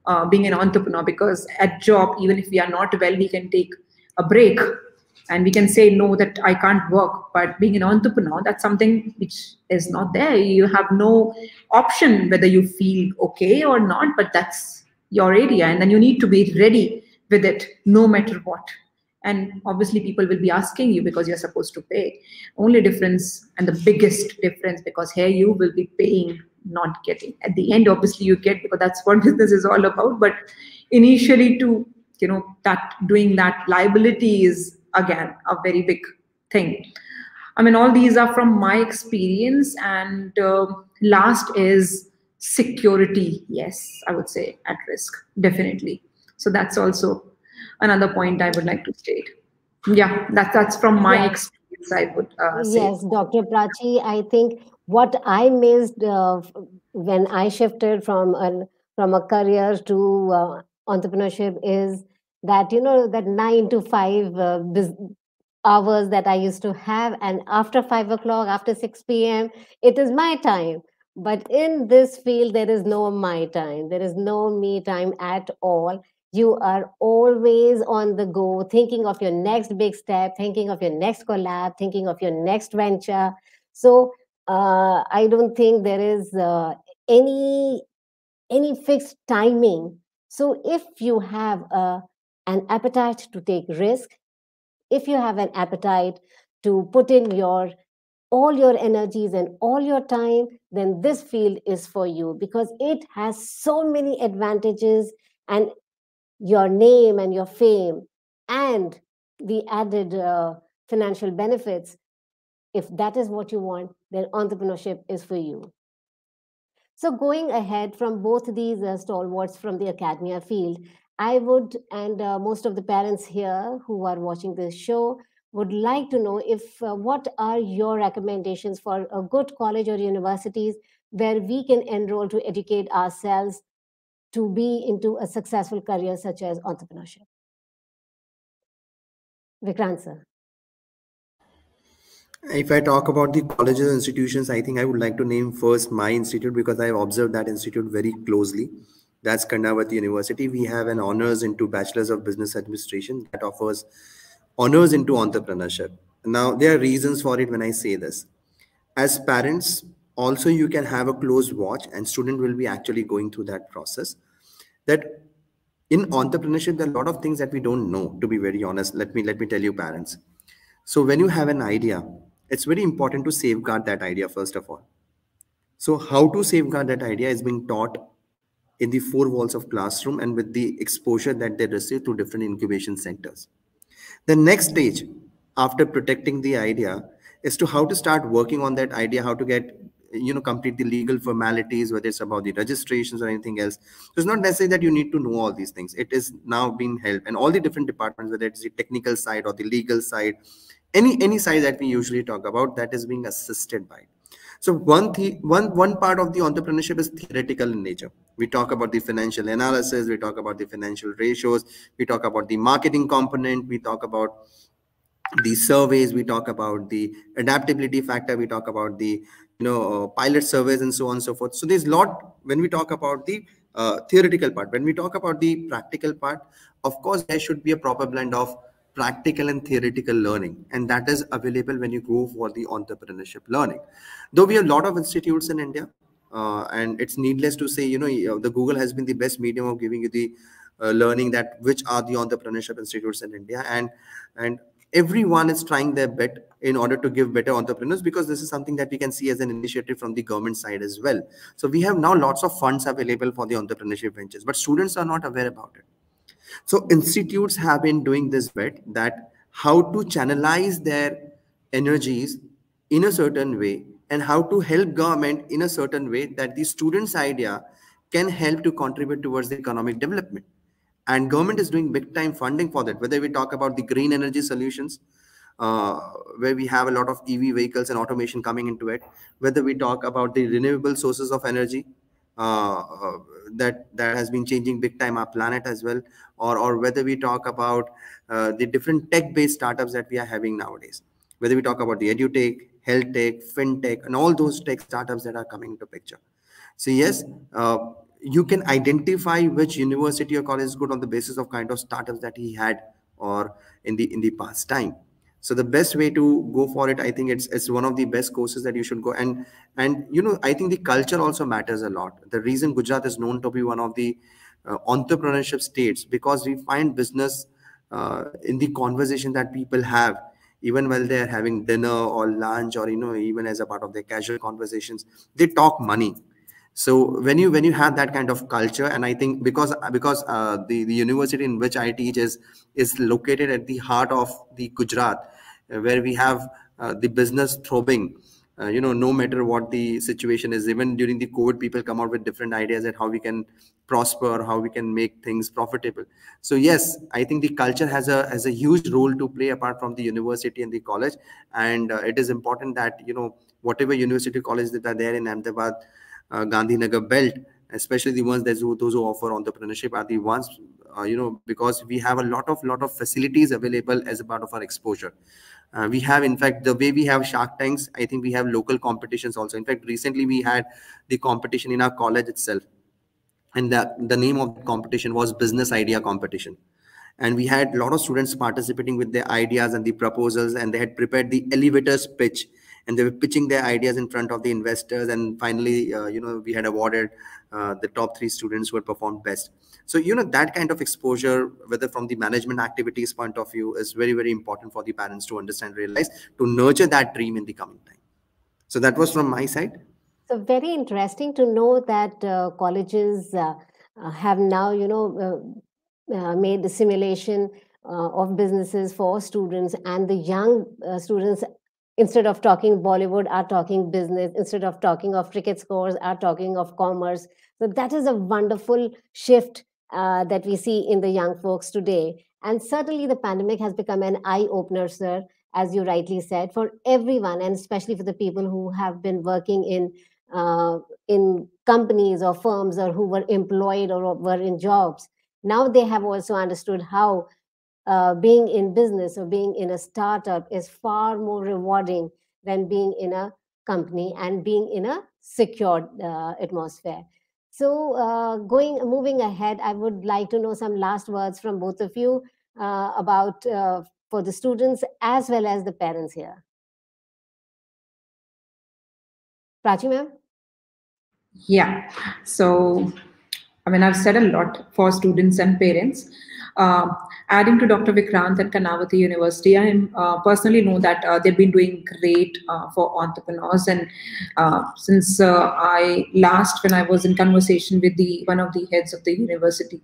uh, being an entrepreneur because at job even if we are not well we can take a break and we can say no that i can't work. But being an entrepreneur that's something which is not there. You have no option whether you feel okay or not but that's your area and then you need to be ready with it no matter what. And obviously people will be asking you because you're supposed to pay. Only difference and the biggest difference because here you will be paying not getting. At the end obviously you get because that's what (laughs) business is all about. But initially to you know that doing that liability is again a very big thing. I mean all these are from my experience. And uh, last is security. Yes i would say at risk definitely. So that's also another point i would like to state. Yeah that's that's from my yes. experience i would uh, say. yes dr prachi i think what i missed uh, when i shifted from a from a career to uh, entrepreneurship is that you know that nine to five uh, hours that i used to have and after five o'clock after 6 p.m it is my time. But in this field there is no my time. There is no me time at all. You are always on the go thinking of your next big step thinking of your next collab thinking of your next venture. So uh, i don't think there is uh, any any fixed timing so if you have a an appetite to take risk, if you have an appetite to put in your all your energies and all your time, then this field is for you because it has so many advantages and your name and your fame and the added uh, financial benefits. If that is what you want, then entrepreneurship is for you. So, going ahead from both these uh, stalwarts from the academia field, I would, and uh, most of the parents here who are watching this show would like to know if uh, what are your recommendations for a good college or universities where we can enroll to educate ourselves to be into a successful career such as entrepreneurship. Vikrant sir. If I talk about the colleges institutions, I think I would like to name first my institute because I have observed that institute very closely. That's Karnavati University. We have an honors into Bachelor's of Business Administration that offers honors into entrepreneurship. Now, there are reasons for it when I say this. As parents, also you can have a close watch and student will be actually going through that process. That in entrepreneurship, there are a lot of things that we don't know, to be very honest. Let me let me tell you, parents. So when you have an idea, it's very important to safeguard that idea first of all. So how to safeguard that idea is being taught in the four walls of classroom and with the exposure that they receive through different incubation centers. The next stage after protecting the idea is to how to start working on that idea, how to get you know complete the legal formalities whether it's about the registrations or anything else so it's not necessary that you need to know all these things it is now being helped and all the different departments whether it's the technical side or the legal side any any side that we usually talk about that is being assisted by so one the one one part of the entrepreneurship is theoretical in nature. We talk about the financial analysis, we talk about the financial ratios, we talk about the marketing component, we talk about the surveys, we talk about the adaptability factor, we talk about the you know uh, pilot surveys and so on and so forth. So there's a lot when we talk about the uh, theoretical part. When we talk about the practical part, of course, there should be a proper blend of practical and theoretical learning and that is available when you go for the entrepreneurship learning. Though we have a lot of institutes in india uh, and it's needless to say you know the google has been the best medium of giving you the uh, learning that which are the entrepreneurship institutes in india and and everyone is trying their bit in order to give better entrepreneurs because this is something that we can see as an initiative from the government side as well. So we have now lots of funds available for the entrepreneurship ventures but students are not aware about it so institutes have been doing this bit that how to channelize their energies in a certain way and how to help government in a certain way that the students idea can help to contribute towards the economic development. And government is doing big time funding for that whether we talk about the green energy solutions uh, where we have a lot of ev vehicles and automation coming into it whether we talk about the renewable sources of energy uh, uh, that that has been changing big time our planet as well or or whether we talk about uh, the different tech based startups that we are having nowadays. Whether we talk about the edutech health tech fintech and all those tech startups that are coming into picture. So yes uh, you can identify which university or college is good on the basis of kind of startups that he had or in the in the past time. So the best way to go for it i think it's it's one of the best courses that you should go. And and you know i think the culture also matters a lot. The reason gujarat is known to be one of the entrepreneurship states because we find business uh, in the conversation that people have even while they're having dinner or lunch or you know even as a part of their casual conversations they talk money. So when you when you have that kind of culture and i think because because uh, the the university in which i teach is is located at the heart of the gujarat uh, where we have uh, the business throbbing uh, you know no matter what the situation is even during the covid people come out with different ideas at how we can prosper how we can make things profitable so yes i think the culture has a has a huge role to play apart from the university and the college and uh, it is important that you know whatever university college that are there in ahmedabad uh, Gandhinagar belt, especially the ones that those who offer entrepreneurship are the ones, uh, you know, because we have a lot of lot of facilities available as a part of our exposure. Uh, we have, in fact, the way we have Shark Tanks, I think we have local competitions also. In fact, recently we had the competition in our college itself. And the, the name of the competition was Business Idea Competition. And we had a lot of students participating with their ideas and the proposals, and they had prepared the elevators pitch and they were pitching their ideas in front of the investors and finally uh, you know we had awarded uh, the top three students who had performed best. So you know that kind of exposure whether from the management activities point of view is very very important for the parents to understand realize to nurture that dream in the coming time. So that was from my side. So very interesting to know that uh, colleges uh, uh, have now you know uh, made the simulation uh, of businesses for students and the young uh, students instead of talking Bollywood, are talking business. Instead of talking of cricket scores, are talking of commerce. So that is a wonderful shift uh, that we see in the young folks today. And certainly the pandemic has become an eye opener, sir, as you rightly said, for everyone, and especially for the people who have been working in uh, in companies or firms or who were employed or were in jobs. Now they have also understood how uh, being in business or being in a startup is far more rewarding than being in a company and being in a secured uh, atmosphere. So, uh, going moving ahead, I would like to know some last words from both of you uh, about uh, for the students as well as the parents here. Prachi ma'am. Yeah. So, I mean, I've said a lot for students and parents. Uh, adding to Dr. Vikrant at Karnavati University, I uh, personally know that uh, they've been doing great uh, for entrepreneurs. And uh, since uh, I last, when I was in conversation with the one of the heads of the university,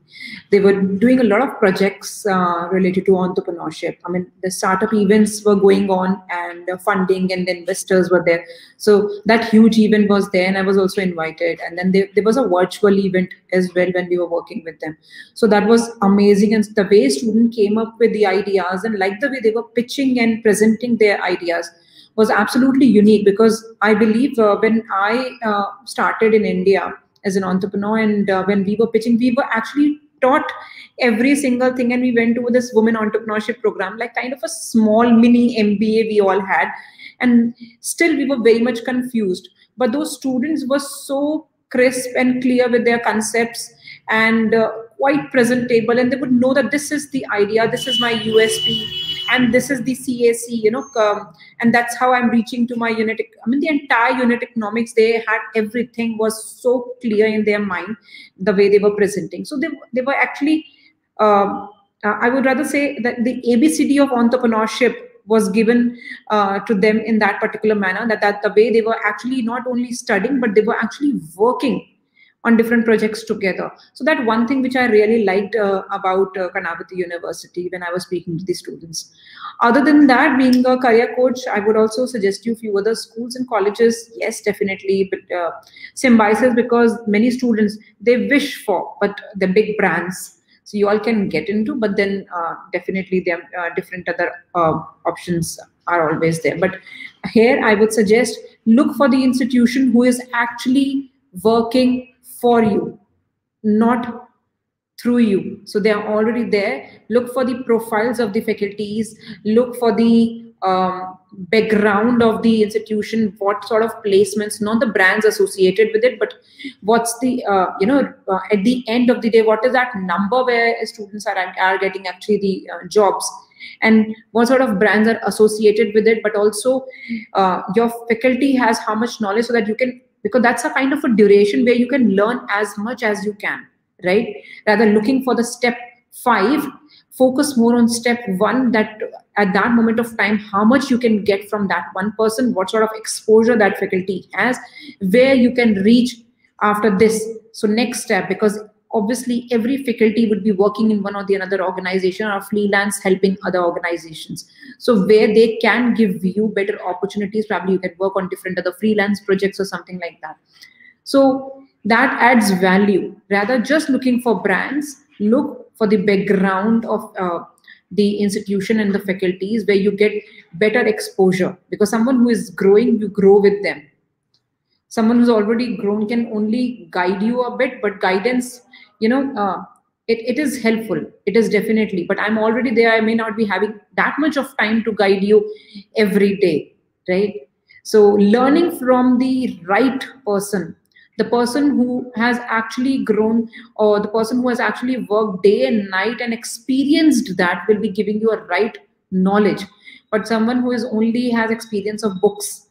they were doing a lot of projects related to entrepreneurship. I mean, the startup events were going on, and funding and the investors were there. So that huge event was there, and I was also invited. And then there, there was a virtual event as well when we were working with them. So that was amazing, and the way students student came up with the ideas and like the way they were pitching and presenting their ideas was absolutely unique because I believe uh, when I uh, started in India as an entrepreneur and uh, when we were pitching, we were actually taught every single thing and we went to this women entrepreneurship program, like kind of a small mini MBA we all had. And still we were very much confused. But those students were so crisp and clear with their concepts and uh, quite presentable. And they would know that this is the idea this is my usp and this is the cac you know um, and that's how i'm reaching to my unit i mean the entire unit economics they had everything was so clear in their mind the way they were presenting. So they, they were actually um, uh, i would rather say that the abcd of entrepreneurship was given uh, to them in that particular manner that, that the way they were actually not only studying but they were actually working on different projects together. So that one thing which I really liked uh, about uh, University when I was speaking to the students. Other than that, being a career coach, I would also suggest you a few other schools and colleges. Yes, definitely, but uh, symbiosis because many students they wish for, but the big brands. So you all can get into, but then uh, definitely there are uh, different other uh, options are always there. But here I would suggest look for the institution who is actually working for you, not through you. So they are already there. Look for the profiles of the faculties, look for the um, background of the institution, what sort of placements, not the brands associated with it, but what's the, uh, you know, uh, at the end of the day, what is that number where students are, are getting actually the uh, jobs and what sort of brands are associated with it, but also uh, your faculty has how much knowledge so that you can because that's a kind of a duration where you can learn as much as you can right? Rather looking for the step 5 focus more on step 1 that at that moment of time how much you can get from that one person what sort of exposure that faculty has where you can reach after this. So next step because obviously every faculty would be working in one or the another organization or freelance helping other organizations. So where they can give you better opportunities probably you can work on different other freelance projects or something like that. So that adds value. Rather just looking for brands look for the background of uh, the institution and the faculties where you get better exposure. Because someone who is growing you grow with them. Someone who's already grown can only guide you a bit but guidance you know uh, it, it is helpful. It is definitely but i'm already there. I may not be having that much of time to guide you every day right? So learning from the right person the person who has actually grown or the person who has actually worked day and night and experienced that will be giving you a right knowledge. But someone who is only has experience of books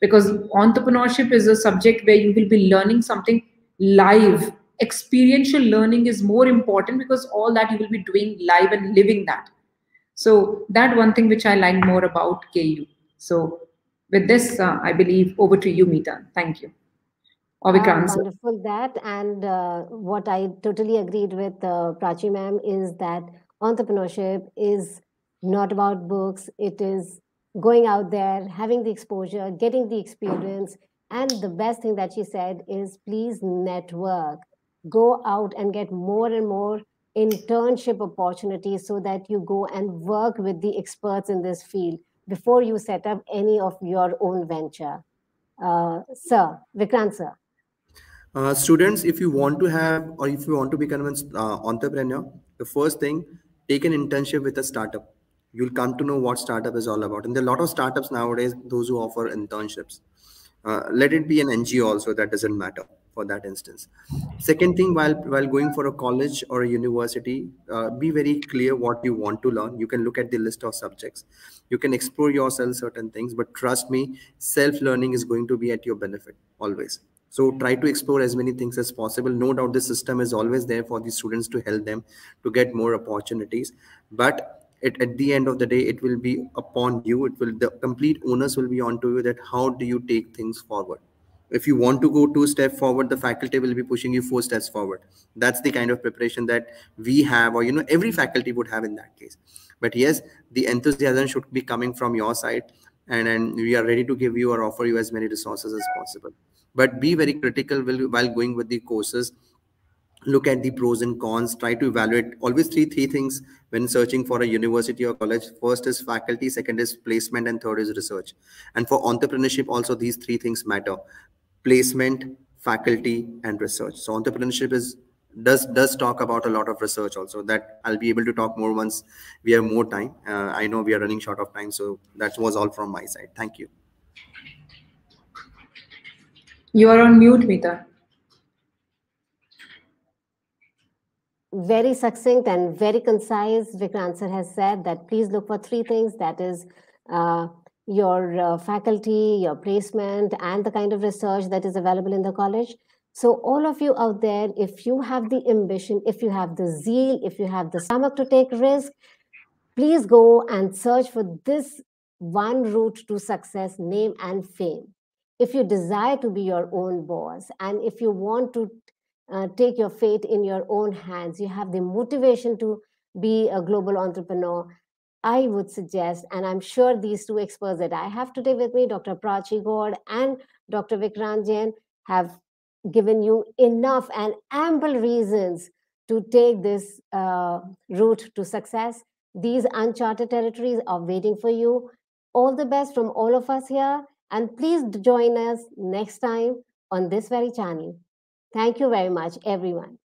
because entrepreneurship is a subject where you will be learning something live experiential learning is more important because all that you will be doing live and living that. So that one thing which i like more about ku so with this uh, i believe over to you Meeta. Thank you. Or we can uh, wonderful. That and uh, what i totally agreed with uh, prachi ma'am is that entrepreneurship is not about books. It is going out there having the exposure getting the experience. And the best thing that she said is please network go out and get more and more internship opportunities so that you go and work with the experts in this field before you set up any of your own venture. Uh, sir, Vikrant sir. Uh, students, if you want to have or if you want to become an uh, entrepreneur, the first thing, take an internship with a startup. You'll come to know what startup is all about. And there are a lot of startups nowadays, those who offer internships. Uh, let it be an NGO also, that doesn't matter for that instance. Second thing while while going for a college or a university uh, be very clear what you want to learn. You can look at the list of subjects. You can explore yourself certain things but trust me self learning is going to be at your benefit always. So try to explore as many things as possible. No doubt the system is always there for the students to help them to get more opportunities but it, at the end of the day it will be upon you. It will the complete onus will be on to you that how do you take things forward if you want to go two steps forward the faculty will be pushing you four steps forward. That's the kind of preparation that we have or you know every faculty would have in that case. But yes the enthusiasm should be coming from your side and and we are ready to give you or offer you as many resources as possible. But be very critical while going with the courses. Look at the pros and cons. Try to evaluate always three three things when searching for a university or college. First is faculty second is placement and third is research. And for entrepreneurship also these three things matter placement, faculty, and research. So entrepreneurship is does does talk about a lot of research also that I'll be able to talk more once we have more time. Uh, I know we are running short of time, so that was all from my side. Thank you. You are on mute, Meeta. Very succinct and very concise. Vikrant sir has said that please look for three things. That is uh, your uh, faculty, your placement, and the kind of research that is available in the college. So all of you out there, if you have the ambition, if you have the zeal, if you have the stomach to take risk, please go and search for this one route to success, name, and fame. If you desire to be your own boss, and if you want to uh, take your fate in your own hands, you have the motivation to be a global entrepreneur, I would suggest, and I'm sure these two experts that I have today with me, Dr. Prachi Gaud and Dr. Vikrant Jain, have given you enough and ample reasons to take this uh, route to success. These uncharted territories are waiting for you. All the best from all of us here. And please join us next time on this very channel. Thank you very much, everyone.